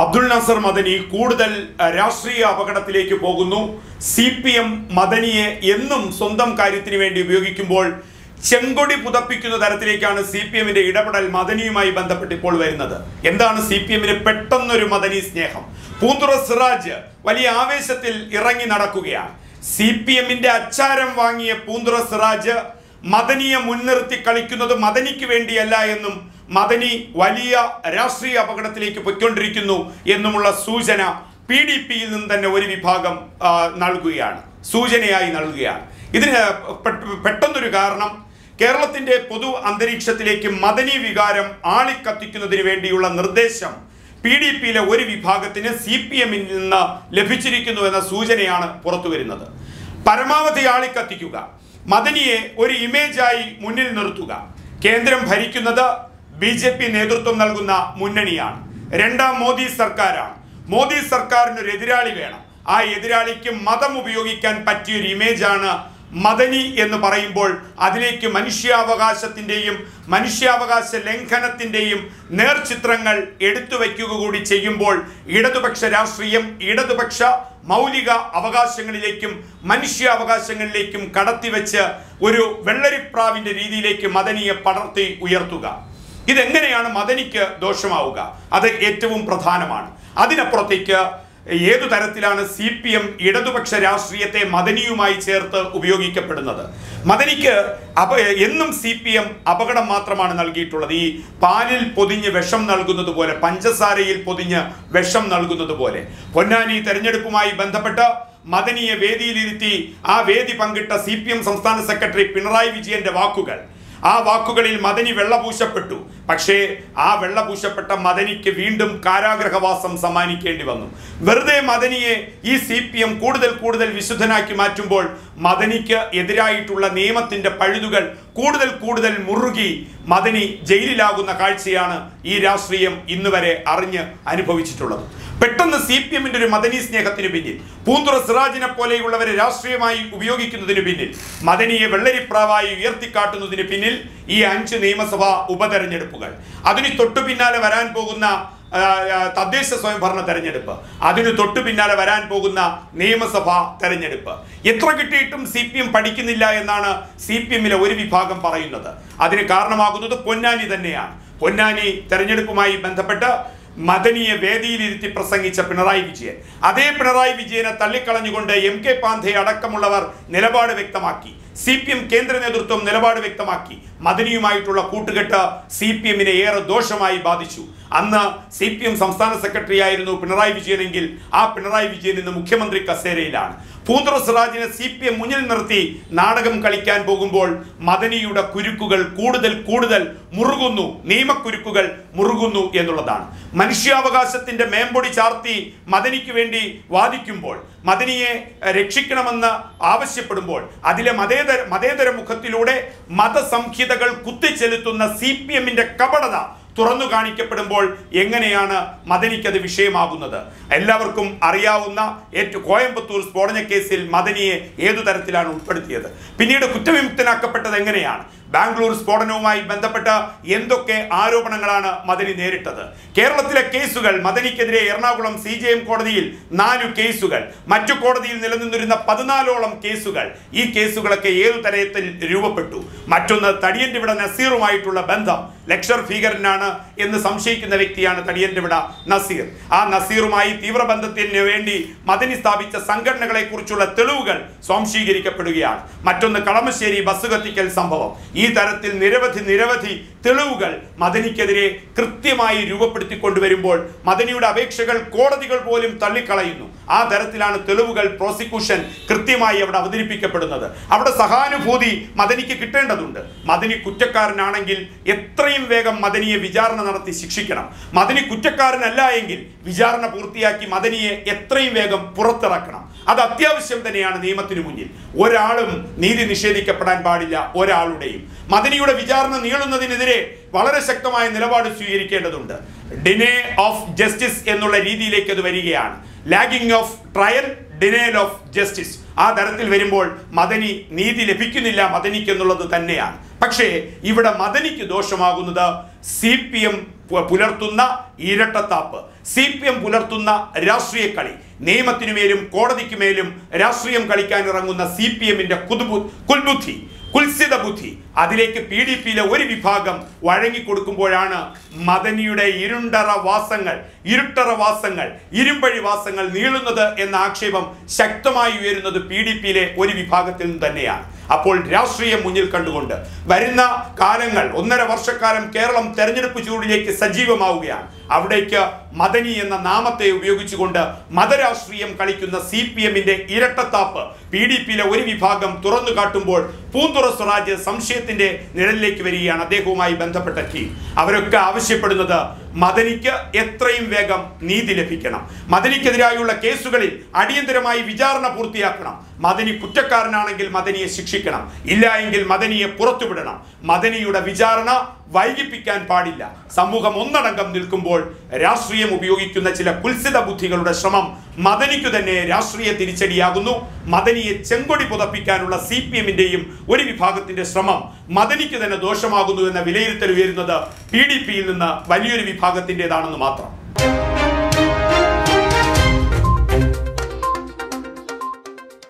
അബ്ദുൾ നസർ മദനി കൂടുതൽ രാഷ്ട്രീയ അപകടത്തിലേക്ക് പോകുന്നു. സി പി എം മദനിയെ എന്നും സ്വന്തം കാര്യത്തിന് വേണ്ടി ഉപയോഗിക്കുമ്പോൾ ചെങ്കൊടി പുതപ്പിക്കുന്ന തരത്തിലേക്കാണ് സി പി എമ്മിന്റെ ഇടപെടൽ മദനിയുമായി ബന്ധപ്പെട്ട് ഇപ്പോൾ വരുന്നത്. എന്താണ് സി പി എമ്മിന് പെട്ടെന്നൊരു മദനി സ്നേഹം? പൂന്തുറ സിറാജ് വലിയ ആവേശത്തിൽ ഇറങ്ങി നടക്കുകയാണ്. സി പി എമ്മിന്റെ അച്ചാരം വാങ്ങിയ പൂന്തുറ സിറാജ് മദനിയെ മുൻനിർത്തി കളിക്കുന്നത് മദനിക്ക് വേണ്ടിയല്ല എന്നും മദനി വലിയ രാഷ്ട്രീയ അപകടത്തിലേക്ക് പൊയ്ക്കൊണ്ടിരിക്കുന്നു എന്നുമുള്ള സൂചന പി ഡി പിയിൽ നിന്ന് തന്നെ ഒരു വിഭാഗം നൽകുകയാണ്. സൂചനയായി നൽകുകയാണ്. ഇതിന് പെട്ടെന്നൊരു കാരണം കേരളത്തിന്റെ പൊതു അന്തരീക്ഷത്തിലേക്ക് മദനി വികാരം ആളിക്കത്തിക്കുന്നതിന് വേണ്ടിയുള്ള നിർദ്ദേശം പി ഡി പിയിലെ ഒരു വിഭാഗത്തിന് സി പി എമ്മിൽ നിന്ന് ലഭിച്ചിരിക്കുന്നു എന്ന സൂചനയാണ് പുറത്തു വരുന്നത്. പരമാവധി ആളിക്കത്തിക്കുക. മദനിയെ ഒരു ഇമേജായി മുന്നിൽ നിർത്തുക. കേന്ദ്രം ഭരിക്കുന്നത് ബി ജെ പി നേതൃത്വം നൽകുന്ന മുന്നണിയാണ്. രണ്ടാം മോദി സർക്കാരാണ്. മോദി സർക്കാരിന് ഒരു എതിരാളി വേണം. ആ എതിരാളിക്ക് മതം ഉപയോഗിക്കാൻ പറ്റിയ ഒരു ഇമേജാണ് മദനി എന്ന് പറയുമ്പോൾ അതിലേക്ക് മനുഷ്യാവകാശത്തിന്റെയും മനുഷ്യാവകാശ ലംഘനത്തിന്റെയും നേർചിത്രങ്ങൾ എടുത്തു വയ്ക്കുക കൂടി ചെയ്യുമ്പോൾ ഇടതുപക്ഷ രാഷ്ട്രീയം ഇടതുപക്ഷ മൗലിക അവകാശങ്ങളിലേക്കും മനുഷ്യാവകാശങ്ങളിലേക്കും കടത്തിവെച്ച് ഒരു വെള്ളരിപ്രാവിന്റെ രീതിയിലേക്ക് മദനിയെ പടർത്തി ഉയർത്തുക. ഇതെങ്ങനെയാണ് മദനിക്ക് ദോഷമാവുക? അത് ഏറ്റവും പ്രധാനമാണ്. അതിനപ്പുറത്തേക്ക് ഏതു തരത്തിലാണ് സി പി എം ഇടതുപക്ഷ രാഷ്ട്രീയത്തെ മദനിയുമായി ചേർത്ത് ഉപയോഗിക്കപ്പെടുന്നത്? മദനിക്ക് അപ എന്നും സി പി എം അപകടം മാത്രമാണ് നൽകിയിട്ടുള്ളത്. ഈ പാലിൽ പൊതിഞ്ഞ് വിഷം നൽകുന്നത് പോലെ പഞ്ചസാരയിൽ പൊതിഞ്ഞ് വിഷം നൽകുന്നത് പോലെ. പൊന്നാനി തെരഞ്ഞെടുപ്പുമായി ബന്ധപ്പെട്ട് മദനിയെ വേദിയിലിരുത്തി ആ വേദി പങ്കിട്ട സി സംസ്ഥാന സെക്രട്ടറി പിണറായി വിജയന്റെ വാക്കുകൾ. ആ വാക്കുകളിൽ മദനി വെള്ളപൂശപ്പെട്ടു. പക്ഷേ ആ വെള്ളപൂശപ്പെട്ട മദനിക്ക് വീണ്ടും കാരാഗ്രഹവാസം സമ്മാനിക്കേണ്ടി വന്നു. വെറുതെ മദനിയെ ഈ സി പി എം കൂടുതൽ കൂടുതൽ വിശുദ്ധനാക്കി മാറ്റുമ്പോൾ മദനിക്ക് എതിരായിട്ടുള്ള നിയമത്തിന്റെ പഴുതുകൾ കൂടുതൽ കൂടുതൽ മുറുകി മദനി ജയിലിലാകുന്ന കാഴ്ചയാണ് ഈ രാഷ്ട്രീയം ഇന്നുവരെ അറിഞ്ഞ് അനുഭവിച്ചിട്ടുള്ളത്. പെട്ടെന്ന് സി പി എമ്മിന്റെ ഒരു മദനി സ്നേഹത്തിന് പിന്നിൽ. പൂന്തുറ സിറാജിനെ പോലെയുള്ളവരെ രാഷ്ട്രീയമായി ഉപയോഗിക്കുന്നതിന് പിന്നിൽ. മദനിയെ വെള്ളരിപ്രാവായി ഉയർത്തിക്കാട്ടുന്നതിന് പിന്നിൽ ഈ അഞ്ച് നിയമസഭാ ഉപതെരഞ്ഞെടുപ്പുകൾ. അതിന് തൊട്ടു പിന്നാലെ വരാൻ പോകുന്ന തദ്ദേശ സ്വയംഭരണ തെരഞ്ഞെടുപ്പ്. അതിന് തൊട്ടു പിന്നാലെ വരാൻ പോകുന്ന നിയമസഭാ തെരഞ്ഞെടുപ്പ്. എത്ര കിട്ടിയിട്ടും സി പി എം പഠിക്കുന്നില്ല എന്നാണ് സി പി എമ്മിലെ ഒരു വിഭാഗം പറയുന്നത്. അതിന് കാരണമാകുന്നത് പൊന്നാനി തന്നെയാണ്. പൊന്നാനി തെരഞ്ഞെടുപ്പുമായി ബന്ധപ്പെട്ട് മദനിയെ വേദിയിലിരുത്തി പ്രസംഗിച്ച പിണറായി വിജയൻ. അതേ പിണറായി വിജയനെ തള്ളിക്കളഞ്ഞുകൊണ്ട് എം കെ പാന്ധെ അടക്കമുള്ളവർ നിലപാട് വ്യക്തമാക്കി. സി പി എം കേന്ദ്ര നേതൃത്വം നിലപാട് വ്യക്തമാക്കി. മദനിയുമായിട്ടുള്ള കൂട്ടുകെട്ട് സി പി എമ്മിനെ ഏറെ ദോഷമായി ബാധിച്ചു. അന്ന് സി പി എം സംസ്ഥാന സെക്രട്ടറി ആയിരുന്നു പിണറായി വിജയനെങ്കിൽ ആ പിണറായി വിജയൻ ഇന്ന് മുഖ്യമന്ത്രി കസേരയിലാണ്. പൂന്തുറ സിറാജിനെ സി പി എം മുന്നിൽ നിർത്തി നാടകം കളിക്കാൻ പോകുമ്പോൾ മദനിയുടെ കുരുക്കുകൾ കൂടുതൽ കൂടുതൽ മുറുകുന്നു നിയമക്കുരുക്കുകൾ മുറുകുന്നു എന്നുള്ളതാണ്. മനുഷ്യാവകാശത്തിന്റെ മേമ്പൊടി ചാർത്തി മദനിക്ക് വേണ്ടി വാദിക്കുമ്പോൾ മദനിയെ രക്ഷിക്കണമെന്ന് ആവശ്യപ്പെടുമ്പോൾ അതിലെ മതേതര മതേതര മുഖത്തിലൂടെ മതസംഹിതകൾ കുത്തിച്ചെലുത്തുന്ന സി പി എമ്മിന്റെ കപടത തുറന്നു കാണിക്കപ്പെടുമ്പോൾ എങ്ങനെയാണ് മദനിക്കത് വിഷയമാകുന്നത്? എല്ലാവർക്കും അറിയാവുന്ന ഏറ്റവും കോയമ്പത്തൂർ സ്ഫോടന കേസിൽ മദനിയെ ഏതു തരത്തിലാണ് ഉൾപ്പെടുത്തിയത്? പിന്നീട് കുറ്റവിമുക്തനാക്കപ്പെട്ടത് എങ്ങനെയാണ്? ബാംഗ്ലൂർ സ്ഫോടനവുമായി ബന്ധപ്പെട്ട് എന്തൊക്കെ ആരോപണങ്ങളാണ് മദനി നേരിട്ടത്? കേരളത്തിലെ കേസുകൾ മദനിക്കെതിരെ എറണാകുളം സി ജെ എം കോടതിയിൽ നാലു കേസുകൾ മറ്റു കോടതിയിൽ നിലനിന്നിരുന്ന പതിനാലോളം കേസുകൾ. ഈ കേസുകളൊക്കെ ഏതു തരത്തിൽ രൂപപ്പെട്ടു? മറ്റൊന്ന് തടിയന്റെ വിട നസീറുമായിട്ടുള്ള ബന്ധം ലക്ഷർ ഭീകരനാണ് എന്ന് സംശയിക്കുന്ന വ്യക്തിയാണ് തടിയന്റെ വിട നസീർ. ആ നസീറുമായി തീവ്രബന്ധത്തിന് വേണ്ടി മദനി സ്ഥാപിച്ച സംഘടനകളെക്കുറിച്ചുള്ള തെളിവുകൾ സ്വാംശീകരിക്കപ്പെടുകയാണ്. മറ്റൊന്ന് കളമശ്ശേരി ബസ് കത്തിക്കൽ സംഭവം. ഈ തരത്തിൽ നിരവധി നിരവധി തെളിവുകൾ മദനിക്കെതിരെ കൃത്യമായി രൂപപ്പെടുത്തിക്കൊണ്ടുവരുമ്പോൾ മദനിയുടെ അപേക്ഷകൾ കോടതികൾ പോലും തള്ളിക്കളയുന്നു. ആ തരത്തിലാണ് തെളിവുകൾ പ്രോസിക്യൂഷൻ കൃത്യമായി അവിടെ അവതരിപ്പിക്കപ്പെടുന്നത്. അവിടെ സഹാനുഭൂതി മദനിക്ക് കിട്ടേണ്ടതുണ്ട്. മദനി കുറ്റക്കാരനാണെങ്കിൽ എത്രയും വേഗം മദനിയെ വിചാരണ നടത്തി ശിക്ഷിക്കണം. മദനി കുറ്റക്കാരനല്ല എങ്കിൽ വിചാരണ പൂർത്തിയാക്കി മദനിയെ എത്രയും വേഗം പുറത്തിറക്കണം. അത് അത്യാവശ്യം തന്നെയാണ് നിയമത്തിനു മുന്നിൽ. ഒരാളും നീതി നിഷേധിക്കപ്പെടാൻ പാടില്ല ഒരാളുടെയും. മദനിയുടെ വിചാരണ നീളുന്നതിനെതിരെ വളരെ ശക്തമായ നിലപാട് സ്വീകരിക്കേണ്ടതുണ്ട്. ഡിനേ ഓഫ് ജസ്റ്റിസ് എന്നുള്ള രീതിയിലേക്ക് അത് വരികയാണ്. Lagging of trial denial of justice ആ തരത്തിൽ വരുമ്പോൾ മദനി നീതി ലഭിക്കുന്നില്ല മദനിക്ക് എന്നുള്ളത് തന്നെയാണ്. പക്ഷേ ഇവിടെ മദനിക്ക് ദോഷമാകുന്നത് സി പി എം പുലർത്തുന്ന ഇരട്ടത്താപ്പ്. സി പി എം പുലർത്തുന്ന രാഷ്ട്രീയ കളി. നിയമത്തിനുമേലും കോടതിക്കുമേലും രാഷ്ട്രീയം കളിക്കാൻ ഇറങ്ങുന്ന സി പി എമ്മിന്റെ കുൽബുദ്ധി. കുൽസിത ബുദ്ധി. അതിലേക്ക് പി ഡി പിയിലെ ഒരു വിഭാഗം വഴങ്ങിക്കൊടുക്കുമ്പോഴാണ് മദനിയുടെ ഇരുണ്ടറ വാസങ്ങൾ ഇരുട്ടറ വാസങ്ങൾ ഇരുമ്പഴി വാസങ്ങൾ നീളുന്നത് എന്ന ആക്ഷേപം ശക്തമായി ഉയരുന്നത് പി ഡി പിയിലെ ഒരു വിഭാഗത്തിൽ നിന്ന് തന്നെയാണ്. അപ്പോൾ രാഷ്ട്രീയം മുന്നിൽ കണ്ടുകൊണ്ട് വരുന്ന കാലങ്ങൾ ഒന്നര വർഷക്കാലം കേരളം തെരഞ്ഞെടുപ്പ് ചൂടിലേക്ക് സജീവമാവുകയാണ്. അവിടേക്ക് മദനി എന്ന നാമത്തെ ഉപയോഗിച്ചുകൊണ്ട് മതരാഷ്ട്രീയം കളിക്കുന്ന സി പി എമ്മിന്റെ ഇരട്ടത്താപ്പ്. പി ഡി പിയിലെ ഒരു വിഭാഗം തുറന്നു കാട്ടുമ്പോൾ പൂന്തുറ സ്വരാജ് സംശയത്തിന്റെ നിഴലിലേക്ക് വരികയാണ് അദ്ദേഹവുമായി ബന്ധപ്പെട്ട ടീം. അവരൊക്കെ ആവശ്യപ്പെടുന്നത് മദനിക്ക് എത്രയും വേഗം നീതി ലഭിക്കണം. മദനിക്കെതിരായുള്ള കേസുകളിൽ അടിയന്തരമായി വിചാരണ പൂർത്തിയാക്കണം. മദനി കുറ്റക്കാരനാണെങ്കിൽ മദനിയെ ശിക്ഷിക്കണം. ഇല്ല എങ്കിൽ മദനിയെ പുറത്തുവിടണം. മദനിയുടെ വിചാരണ വൈകിപ്പിക്കാൻ പാടില്ല. സമൂഹം ഒന്നടങ്കം നിൽക്കുമ്പോൾ രാഷ്ട്രീയം ഉപയോഗിക്കുന്ന ചില കുൽസിത ബുദ്ധികളുടെ ശ്രമം മദനിക്കു തന്നെ രാഷ്ട്രീയ തിരിച്ചടിയാകുന്നു. മദനിയെ ചെങ്കൊടി പുതപ്പിക്കാനുള്ള സി പി എമ്മിന്റെയും ഒരു വിഭാഗത്തിന്റെ ശ്രമം മദനിക്ക് തന്നെ ദോഷമാകുന്നു എന്ന വിലയിരുത്തൽ ഉയരുന്നത് പി ഡി പിയിൽ നിന്ന് വലിയൊരു വിഭാഗത്തിന്റെതാണെന്ന് മാത്രം.